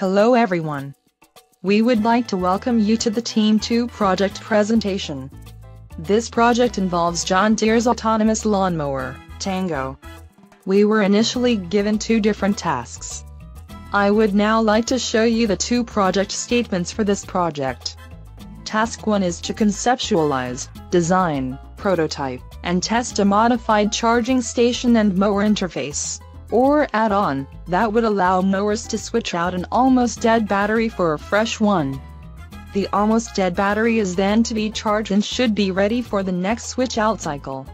Hello everyone. We would like to welcome you to the Team 2 project presentation. This project involves John Deere's autonomous lawnmower, Tango. We were initially given two different tasks. I would now like to show you the two project statements for this project. Task 1 is to conceptualize, design, prototype, and test a modified charging station and mower interface, or add-on, that would allow mowers to switch out an almost dead battery for a fresh one. The almost dead battery is then to be charged and should be ready for the next switch out cycle.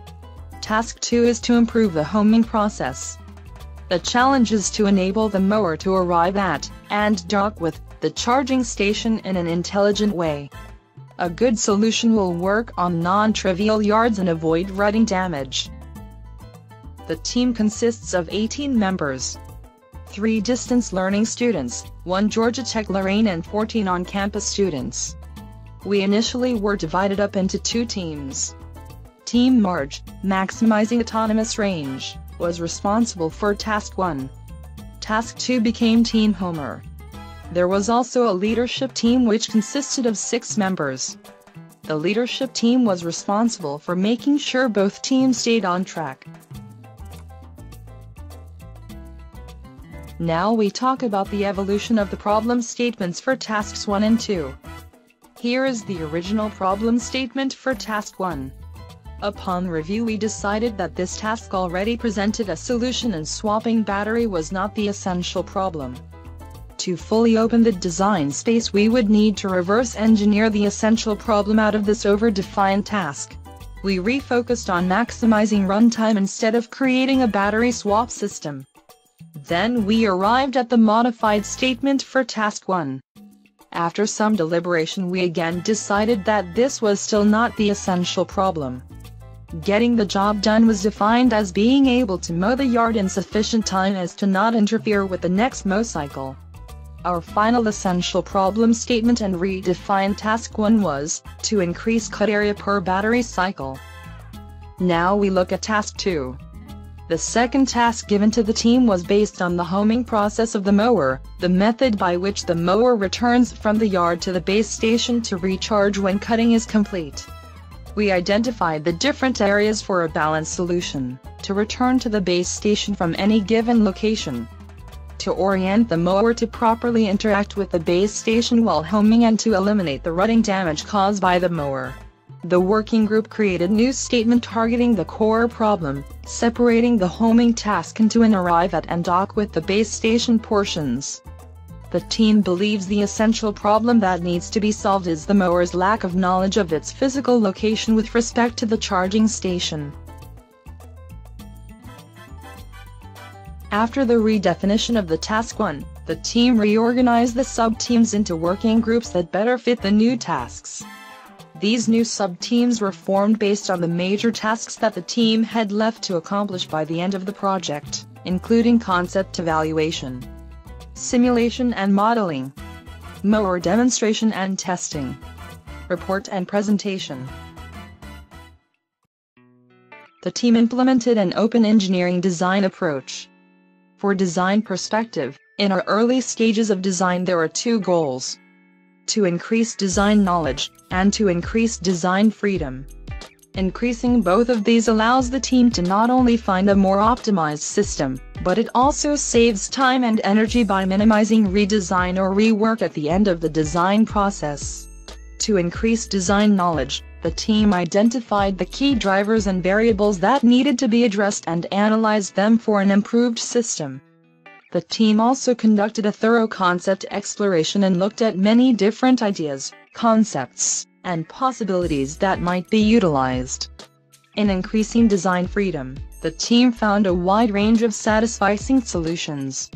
Task 2 is to improve the homing process. The challenge is to enable the mower to arrive at, and dock with, the charging station in an intelligent way. A good solution will work on non-trivial yards and avoid rutting damage. The team consists of 18 members. 3 distance learning students, 1 Georgia Tech Lorraine and 14 on-campus students. We initially were divided up into two teams. Team Marge, maximizing autonomous range, was responsible for Task 1. Task 2 became Team Homer, there was also a leadership team which consisted of six members. The leadership team was responsible for making sure both teams stayed on track. Now we talk about the evolution of the problem statements for tasks 1 and 2. Here is the original problem statement for task 1. Upon review we decided that this task already presented a solution and swapping battery was not the essential problem. To fully open the design space we would need to reverse engineer the essential problem out of this over-defined task. We refocused on maximizing runtime instead of creating a battery swap system. Then we arrived at the modified statement for task 1. After some deliberation we again decided that this was still not the essential problem. Getting the job done was defined as being able to mow the yard in sufficient time as to not interfere with the next mow cycle. Our final essential problem statement and redefined task 1 was, to increase cut area per battery cycle. Now we look at task 2. The second task given to the team was based on the homing process of the mower, the method by which the mower returns from the yard to the base station to recharge when cutting is complete. We identified the different areas for a balanced solution, to return to the base station from any given location to orient the mower to properly interact with the base station while homing and to eliminate the rutting damage caused by the mower. The working group created new statement targeting the core problem, separating the homing task into an arrive at and dock with the base station portions. The team believes the essential problem that needs to be solved is the mower's lack of knowledge of its physical location with respect to the charging station. After the redefinition of the task 1, the team reorganized the sub-teams into working groups that better fit the new tasks. These new sub-teams were formed based on the major tasks that the team had left to accomplish by the end of the project, including concept evaluation, simulation and modeling, mower demonstration and testing, report and presentation. The team implemented an open engineering design approach. For design perspective, in our early stages of design there are two goals. To increase design knowledge, and to increase design freedom. Increasing both of these allows the team to not only find a more optimized system, but it also saves time and energy by minimizing redesign or rework at the end of the design process. To increase design knowledge, the team identified the key drivers and variables that needed to be addressed and analyzed them for an improved system. The team also conducted a thorough concept exploration and looked at many different ideas, concepts, and possibilities that might be utilized. In increasing design freedom, the team found a wide range of satisfying solutions.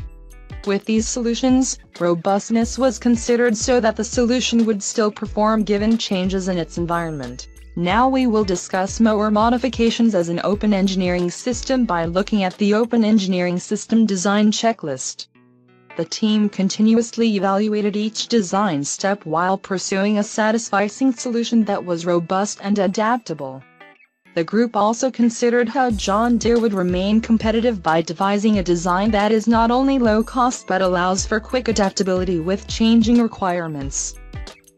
With these solutions, robustness was considered so that the solution would still perform given changes in its environment. Now we will discuss mower modifications as an open engineering system by looking at the Open Engineering System Design Checklist. The team continuously evaluated each design step while pursuing a satisfying solution that was robust and adaptable. The group also considered how John Deere would remain competitive by devising a design that is not only low cost but allows for quick adaptability with changing requirements.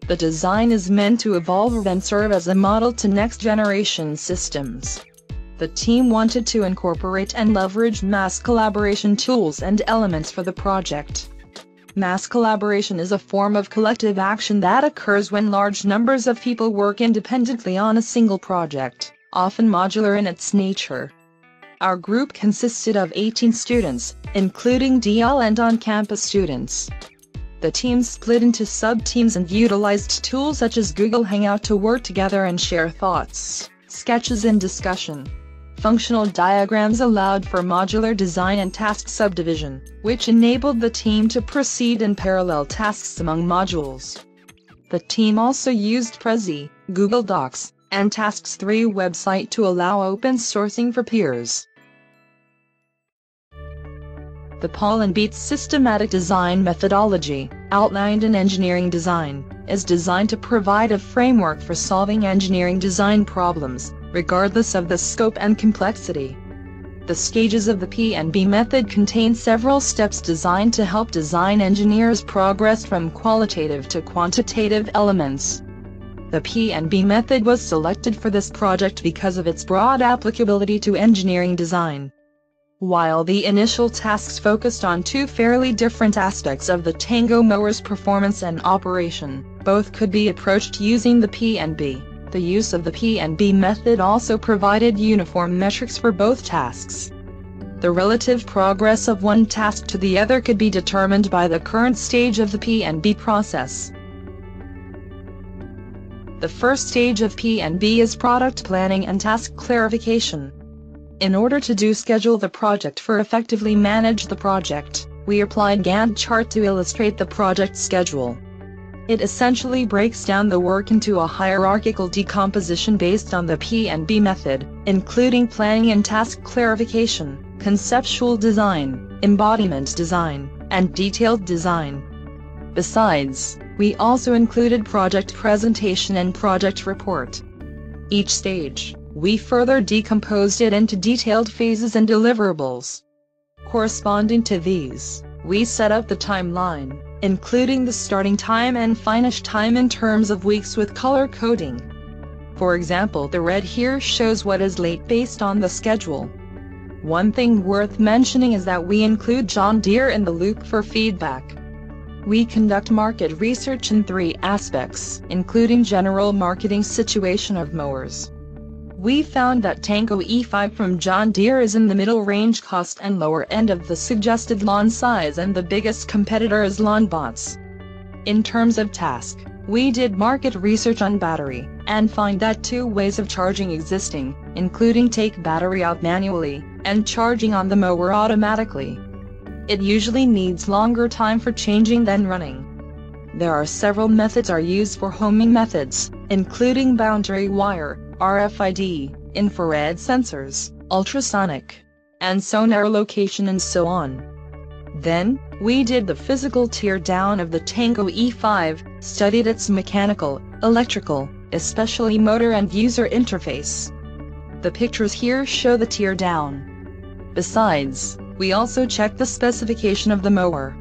The design is meant to evolve and serve as a model to next generation systems. The team wanted to incorporate and leverage mass collaboration tools and elements for the project. Mass collaboration is a form of collective action that occurs when large numbers of people work independently on a single project often modular in its nature. Our group consisted of 18 students, including DL and on-campus students. The teams split into sub-teams and utilized tools such as Google Hangout to work together and share thoughts, sketches and discussion. Functional diagrams allowed for modular design and task subdivision, which enabled the team to proceed in parallel tasks among modules. The team also used Prezi, Google Docs, and Tasks 3 website to allow open sourcing for peers. The Pahl and Beitz systematic design methodology, outlined in engineering design, is designed to provide a framework for solving engineering design problems, regardless of the scope and complexity. The stages of the P&B method contain several steps designed to help design engineers progress from qualitative to quantitative elements. The P&B method was selected for this project because of its broad applicability to engineering design. While the initial tasks focused on two fairly different aspects of the Tango mower's performance and operation, both could be approached using the P&B. The use of the P&B method also provided uniform metrics for both tasks. The relative progress of one task to the other could be determined by the current stage of the P&B process. The first stage of P&B is product planning and task clarification. In order to do schedule the project for effectively manage the project, we applied Gantt chart to illustrate the project schedule. It essentially breaks down the work into a hierarchical decomposition based on the P&B method, including planning and task clarification, conceptual design, embodiment design, and detailed design. Besides, we also included project presentation and project report. Each stage, we further decomposed it into detailed phases and deliverables. Corresponding to these, we set up the timeline, including the starting time and finish time in terms of weeks with color coding. For example the red here shows what is late based on the schedule. One thing worth mentioning is that we include John Deere in the loop for feedback. We conduct market research in three aspects, including general marketing situation of mowers. We found that Tango E5 from John Deere is in the middle range cost and lower end of the suggested lawn size and the biggest competitor is LawnBotts. In terms of task, we did market research on battery, and find that two ways of charging existing, including take battery out manually, and charging on the mower automatically. It usually needs longer time for changing than running. There are several methods are used for homing methods, including boundary wire, RFID, infrared sensors, ultrasonic, and sonar location and so on. Then, we did the physical tear down of the Tango E5, studied its mechanical, electrical, especially motor and user interface. The pictures here show the tear down. Besides, we also checked the specification of the mower.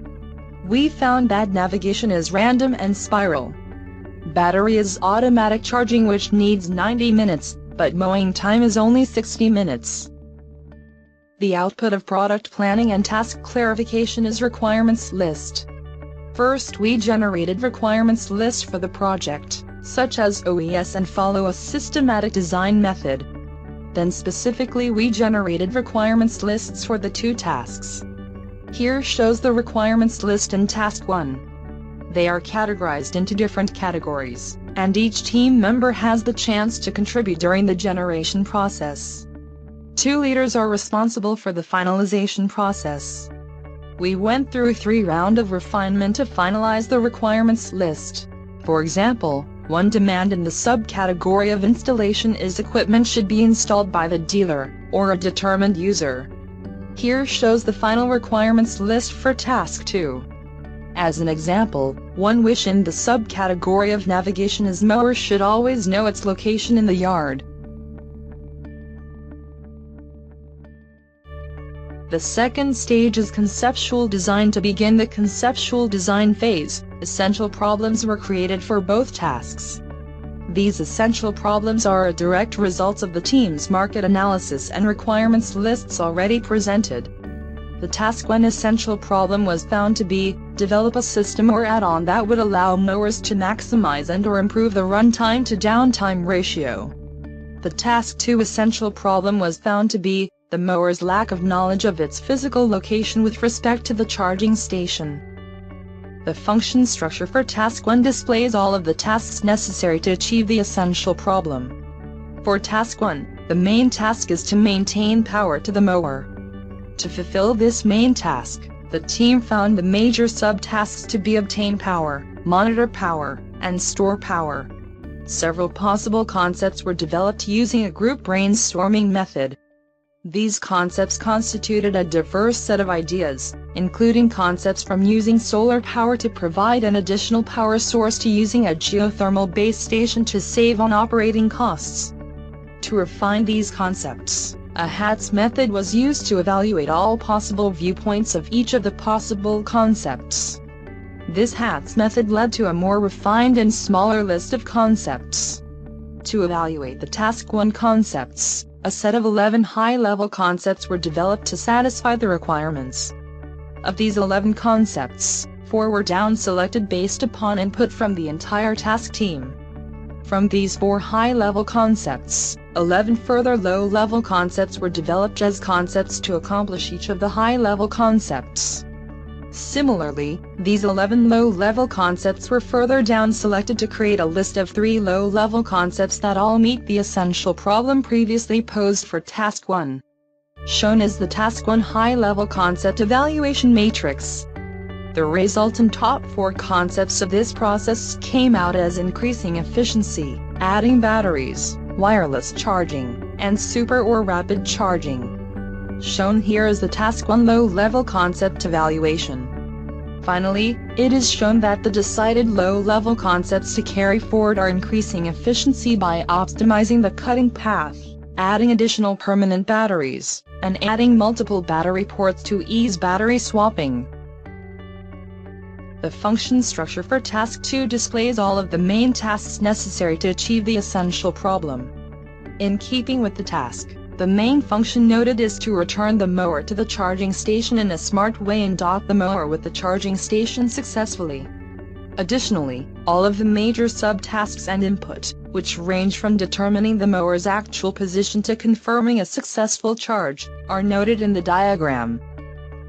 We found that navigation is random and spiral. Battery is automatic charging which needs 90 minutes, but mowing time is only 60 minutes. The output of product planning and task clarification is requirements list. First we generated requirements list for the project, such as OES and follow a systematic design method. Then specifically we generated requirements lists for the two tasks. Here shows the requirements list in task 1. They are categorized into different categories, and each team member has the chance to contribute during the generation process. Two leaders are responsible for the finalization process. We went through three round of refinement to finalize the requirements list. For example, one demand in the subcategory of installation is equipment should be installed by the dealer, or a determined user. Here shows the final requirements list for task 2. As an example, one wish in the subcategory of navigation is mower should always know its location in the yard. The second stage is conceptual design to begin the conceptual design phase. Essential problems were created for both tasks. These essential problems are a direct result of the team's market analysis and requirements lists already presented. The task 1 essential problem was found to be, develop a system or add-on that would allow mowers to maximize and or improve the runtime to downtime ratio. The task 2 essential problem was found to be, the mower's lack of knowledge of its physical location with respect to the charging station. The function structure for task 1 displays all of the tasks necessary to achieve the essential problem. For task 1, the main task is to maintain power to the mower. To fulfill this main task, the team found the major subtasks to be obtain power, monitor power, and store power. Several possible concepts were developed using a group brainstorming method. These concepts constituted a diverse set of ideas, including concepts from using solar power to provide an additional power source to using a geothermal base station to save on operating costs. To refine these concepts, a HATS method was used to evaluate all possible viewpoints of each of the possible concepts. This HATS method led to a more refined and smaller list of concepts. To evaluate the Task 1 concepts, a set of 11 high-level concepts were developed to satisfy the requirements. Of these 11 concepts, 4 were down-selected based upon input from the entire task team. From these 4 high-level concepts, 11 further low-level concepts were developed as concepts to accomplish each of the high-level concepts. Similarly, these 11 low-level concepts were further down selected to create a list of three low-level concepts that all meet the essential problem previously posed for Task 1. Shown is the Task 1 high-level concept evaluation matrix. The resultant top four concepts of this process came out as increasing efficiency, adding batteries, wireless charging, and super or rapid charging. Shown here is the Task 1 low-level concept evaluation. Finally, it is shown that the decided low-level concepts to carry forward are increasing efficiency by optimizing the cutting path, adding additional permanent batteries, and adding multiple battery ports to ease battery swapping. The function structure for Task 2 displays all of the main tasks necessary to achieve the essential problem. In keeping with the task, the main function noted is to return the mower to the charging station in a smart way and dock the mower with the charging station successfully. Additionally, all of the major subtasks and input, which range from determining the mower's actual position to confirming a successful charge, are noted in the diagram.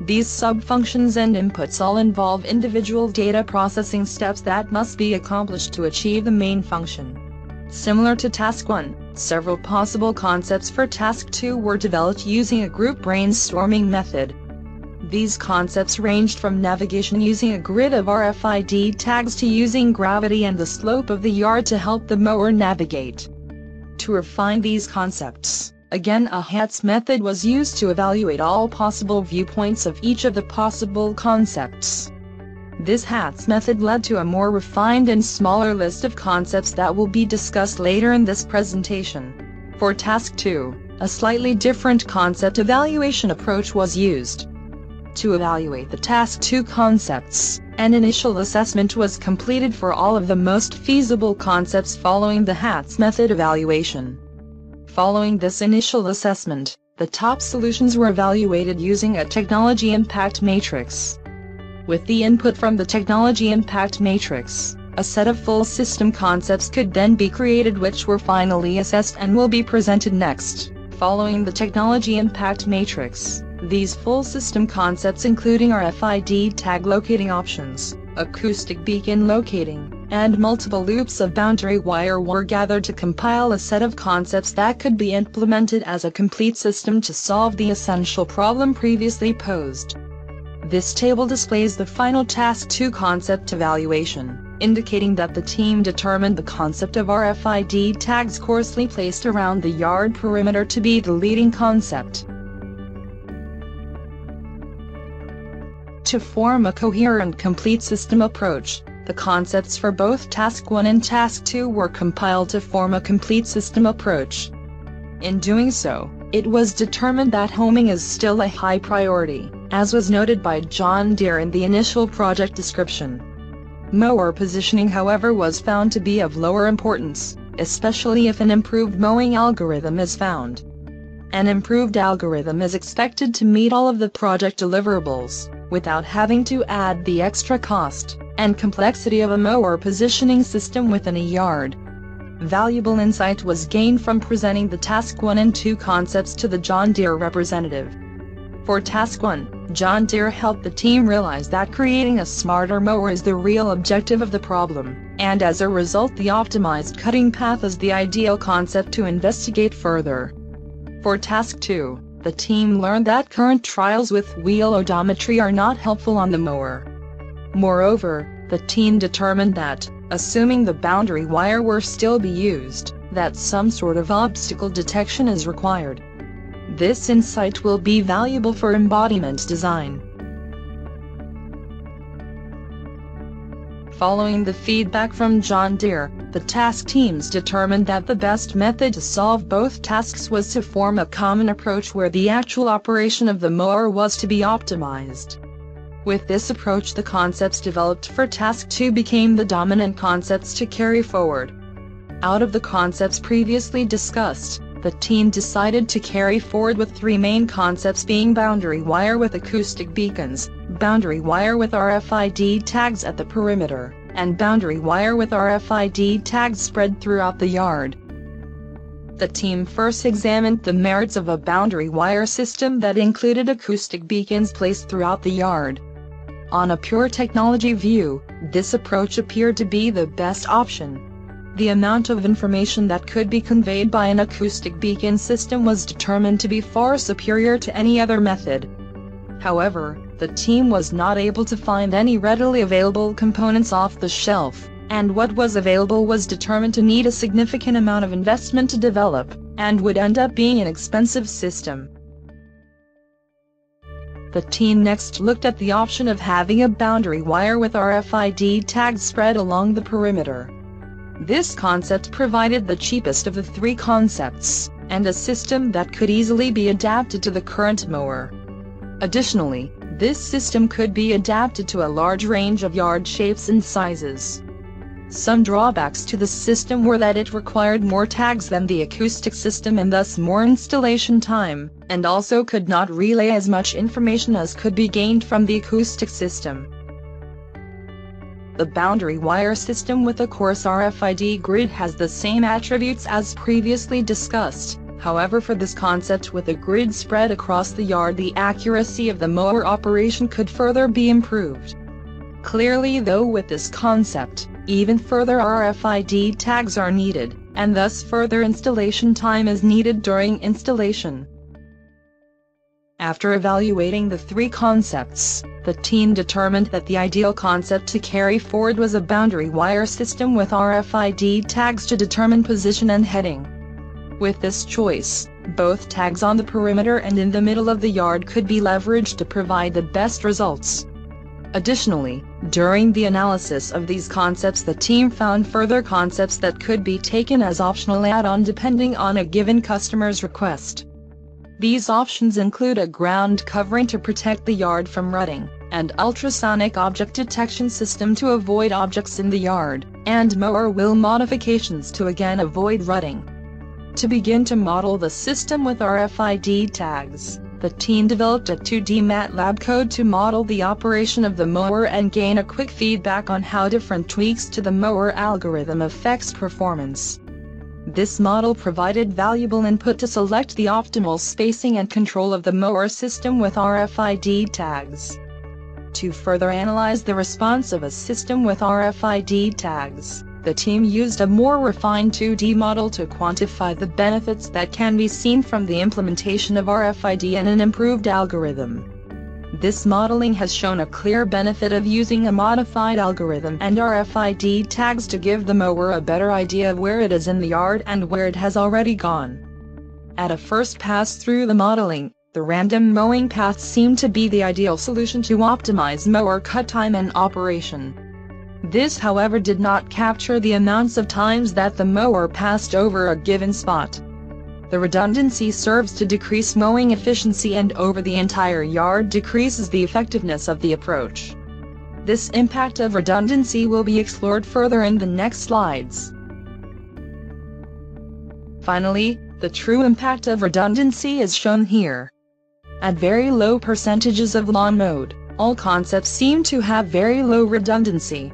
These sub-functions and inputs all involve individual data processing steps that must be accomplished to achieve the main function. Similar to Task 1, several possible concepts for Task 2 were developed using a group brainstorming method. These concepts ranged from navigation using a grid of RFID tags to using gravity and the slope of the yard to help the mower navigate. To refine these concepts, Again a HATS method was used to evaluate all possible viewpoints of each of the possible concepts. This HATS method led to a more refined and smaller list of concepts that will be discussed later in this presentation. For Task 2, a slightly different concept evaluation approach was used. To evaluate the Task 2 concepts, an initial assessment was completed for all of the most feasible concepts following the HATS method evaluation. Following this initial assessment, the top solutions were evaluated using a technology impact matrix. With the input from the technology impact matrix, a set of full system concepts could then be created which were finally assessed and will be presented next. Following the technology impact matrix, these full system concepts including RFID tag locating options, acoustic beacon locating, and multiple loops of boundary wire were gathered to compile a set of concepts that could be implemented as a complete system to solve the essential problem previously posed. This table displays the final Task 2 concept evaluation, indicating that the team determined the concept of RFID tags coarsely placed around the yard perimeter to be the leading concept. To form a coherent complete system approach, the concepts for both Task 1 and Task 2 were compiled to form a complete system approach. In doing so, it was determined that homing is still a high priority, as was noted by John Deere in the initial project description. Mower positioning however was found to be of lower importance, especially if an improved mowing algorithm is found. An improved algorithm is expected to meet all of the project deliverables, without having to add the extra cost and complexity of a mower positioning system within a yard. Valuable insight was gained from presenting the Task 1 and 2 concepts to the John Deere representative. For Task 1, John Deere helped the team realize that creating a smarter mower is the real objective of the problem, and as a result the optimized cutting path is the ideal concept to investigate further. For Task 2, the team learned that current trials with wheel odometry are not helpful on the mower. Moreover, the team determined that, assuming the boundary wire were still be used, that some sort of obstacle detection is required. This insight will be valuable for embodiment design. Following the feedback from John Deere, the task teams determined that the best method to solve both tasks was to form a common approach where the actual operation of the mower was to be optimized. With this approach the concepts developed for Task 2 became the dominant concepts to carry forward. Out of the concepts previously discussed, the team decided to carry forward with three main concepts being boundary wire with acoustic beacons, boundary wire with RFID tags at the perimeter, and boundary wire with RFID tags spread throughout the yard. The team first examined the merits of a boundary wire system that included acoustic beacons placed throughout the yard. On a pure technology view, this approach appeared to be the best option. The amount of information that could be conveyed by an acoustic beacon system was determined to be far superior to any other method. However, the team was not able to find any readily available components off the shelf, and what was available was determined to need a significant amount of investment to develop, and would end up being an expensive system. The team next looked at the option of having a boundary wire with RFID tags spread along the perimeter. This concept provided the cheapest of the three concepts, and a system that could easily be adapted to the current mower. Additionally, this system could be adapted to a large range of yard shapes and sizes. Some drawbacks to the system were that it required more tags than the acoustic system and thus more installation time, and also could not relay as much information as could be gained from the acoustic system. The boundary wire system with a coarse RFID grid has the same attributes as previously discussed, however for this concept with a grid spread across the yard the accuracy of the mower operation could further be improved. Clearly though with this concept, even further RFID tags are needed, and thus further installation time is needed during installation. After evaluating the three concepts, the team determined that the ideal concept to carry forward was a boundary wire system with RFID tags to determine position and heading. With this choice, both tags on the perimeter and in the middle of the yard could be leveraged to provide the best results. Additionally, during the analysis of these concepts the team found further concepts that could be taken as optional add-on depending on a given customer's request. These options include a ground covering to protect the yard from rutting, and ultrasonic object detection system to avoid objects in the yard, and mower wheel modifications to again avoid rutting. To begin to model the system with RFID tags, the team developed a 2D MATLAB code to model the operation of the mower and gain a quick feedback on how different tweaks to the mower algorithm affects performance. This model provided valuable input to select the optimal spacing and control of the mower system with RFID tags. To further analyze the response of a system with RFID tags, the team used a more refined 2D model to quantify the benefits that can be seen from the implementation of RFID and an improved algorithm. This modeling has shown a clear benefit of using a modified algorithm and RFID tags to give the mower a better idea of where it is in the yard and where it has already gone. At a first pass through the modeling, the random mowing path seemed to be the ideal solution to optimize mower cut time and operation. This however did not capture the amounts of times that the mower passed over a given spot. The redundancy serves to decrease mowing efficiency and over the entire yard decreases the effectiveness of the approach. This impact of redundancy will be explored further in the next slides. Finally, the true impact of redundancy is shown here. At very low percentages of lawn mode, all concepts seem to have very low redundancy.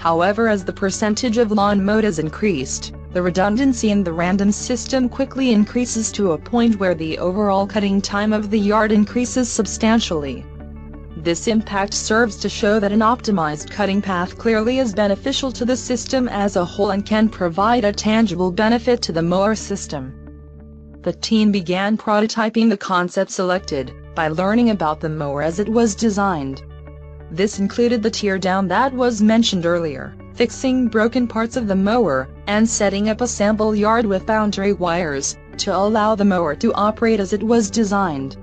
However as the percentage of lawn mode is increased, the redundancy in the random system quickly increases to a point where the overall cutting time of the yard increases substantially. This impact serves to show that an optimized cutting path clearly is beneficial to the system as a whole and can provide a tangible benefit to the mower system. The team began prototyping the concept selected, by learning about the mower as it was designed. This included the teardown that was mentioned earlier fixing broken parts of the mower, and setting up a sample yard with boundary wires, to allow the mower to operate as it was designed.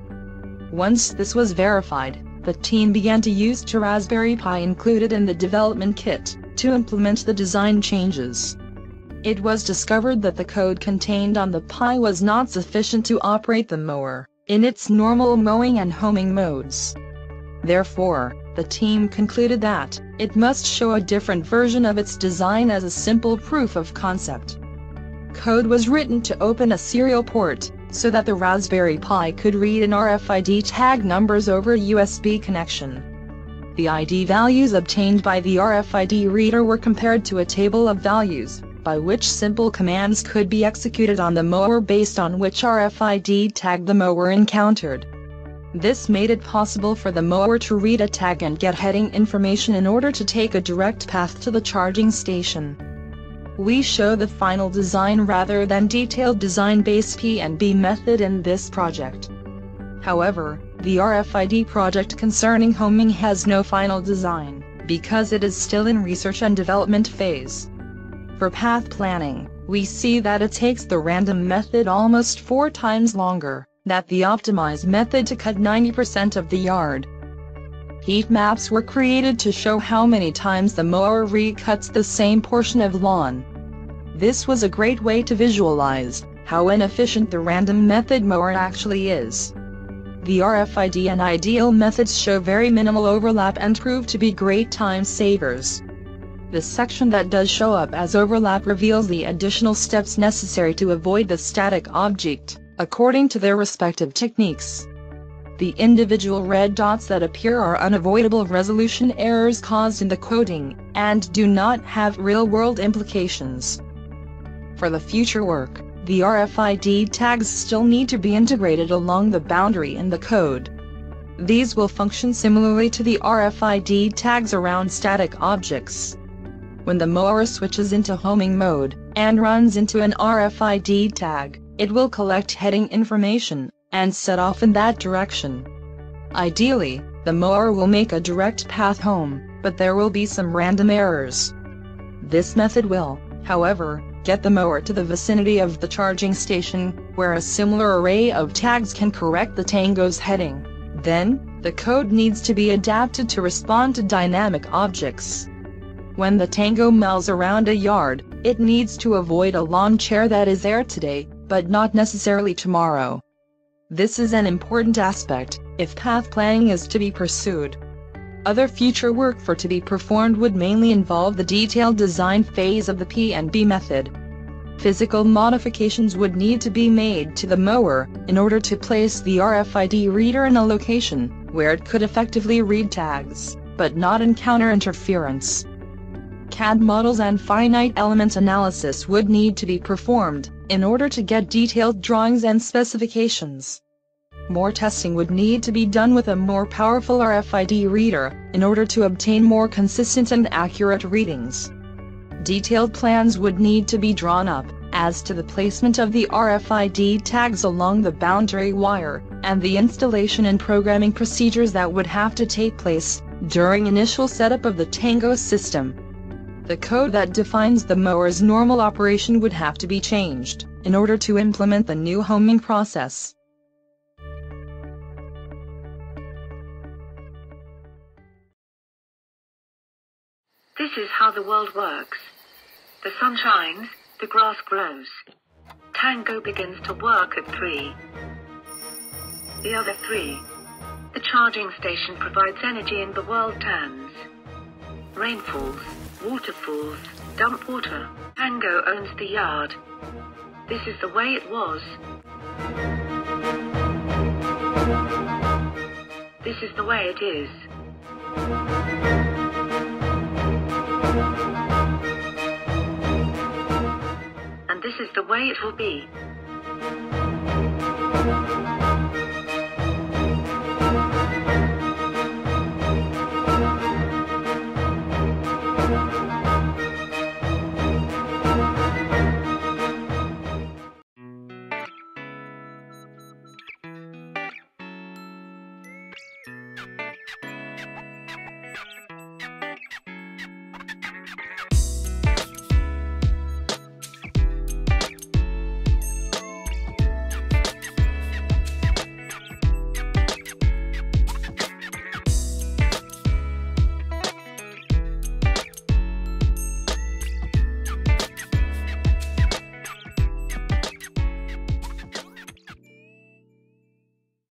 Once this was verified, the team began to use the Raspberry Pi included in the development kit, to implement the design changes. It was discovered that the code contained on the Pi was not sufficient to operate the mower, in its normal mowing and homing modes. Therefore, the team concluded that it must show a different version of its design as a simple proof of concept. Code was written to open a serial port, so that the Raspberry Pi could read an RFID tag numbers over USB connection. The ID values obtained by the RFID reader were compared to a table of values, by which simple commands could be executed on the mower based on which RFID tag the mower encountered. This made it possible for the mower to read a tag and get heading information in order to take a direct path to the charging station. We show the final design rather than detailed design base P and B method in this project. However, the RFID project concerning homing has no final design, because it is still in research and development phase. For path planning, we see that it takes the random method almost four times longer that the optimized method to cut 90% of the yard. Heat maps were created to show how many times the mower recuts the same portion of lawn. This was a great way to visualize how inefficient the random method mower actually is. The RFID and ideal methods show very minimal overlap and prove to be great time savers. The section that does show up as overlap reveals the additional steps necessary to avoid the static object according to their respective techniques. The individual red dots that appear are unavoidable resolution errors caused in the coding, and do not have real-world implications. For the future work, the RFID tags still need to be integrated along the boundary in the code. These will function similarly to the RFID tags around static objects. When the mower switches into homing mode, and runs into an RFID tag, it will collect heading information, and set off in that direction. Ideally, the mower will make a direct path home, but there will be some random errors. This method will, however, get the mower to the vicinity of the charging station, where a similar array of tags can correct the Tango's heading. Then, the code needs to be adapted to respond to dynamic objects. When the Tango mells around a yard, it needs to avoid a lawn chair that is there today, but not necessarily tomorrow. This is an important aspect, if path planning is to be pursued. Other future work for to be performed would mainly involve the detailed design phase of the P and B method. Physical modifications would need to be made to the mower, in order to place the RFID reader in a location, where it could effectively read tags, but not encounter interference. CAD models and finite element analysis would need to be performed, in order to get detailed drawings and specifications. More testing would need to be done with a more powerful RFID reader, in order to obtain more consistent and accurate readings. Detailed plans would need to be drawn up, as to the placement of the RFID tags along the boundary wire, and the installation and programming procedures that would have to take place, during initial setup of the Tango system. The code that defines the mower's normal operation would have to be changed, in order to implement the new homing process. This is how the world works. The sun shines, the grass grows. Tango begins to work at 3. The other 3. The charging station provides energy and the world turns. Rainfalls, waterfalls, dump water. Tango owns the yard. This is the way it was. This is the way it is. And this is the way it will be.